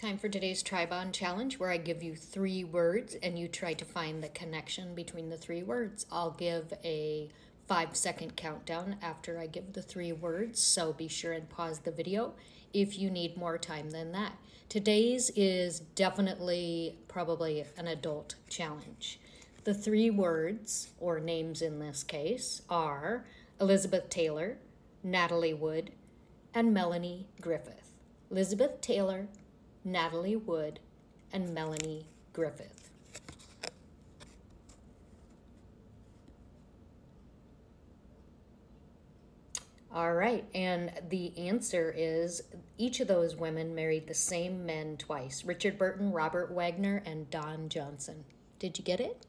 Time for today's TriBond Challenge where I give you three words and you try to find the connection between the three words. I'll give a five second countdown after I give the three words, so be sure and pause the video if you need more time than that. Today's is definitely probably an adult challenge. The three words, or names in this case, are Elizabeth Taylor, Natalie Wood, and Melanie Griffith. Elizabeth Taylor, Natalie Wood, and Melanie Griffith. All right, and the answer is each of those women married the same men twice Richard Burton, Robert Wagner, and Don Johnson. Did you get it?